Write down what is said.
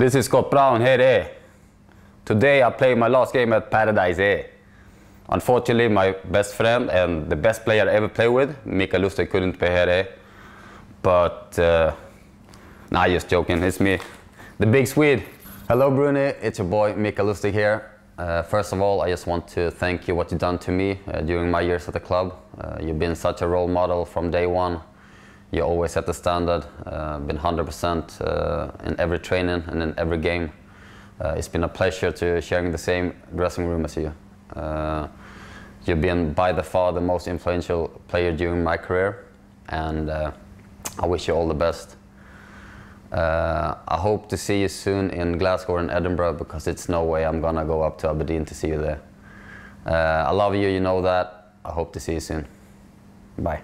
This is Scott Brown, hey there. Today I play my last game at Paradise A. Unfortunately, my best friend and the best player I ever played with, Mika Lustig, couldn't be here. Eh? But, uh, nah, just joking, it's me, the big Swede. Hello, Broony, it's your boy Mika Lustig here. Uh, first of all, I just want to thank you what you've done to me uh, during my years at the club. Uh, you've been such a role model from day one. You always set the standard, uh, been 100% uh, in every training and in every game. Uh, it's been a pleasure to sharing the same dressing room as you. Uh, you've been by the far the most influential player during my career and uh, I wish you all the best. Uh, I hope to see you soon in Glasgow and Edinburgh because it's no way I'm gonna go up to Aberdeen to see you there. I love you, you know that. I hope to see you soon. Bye.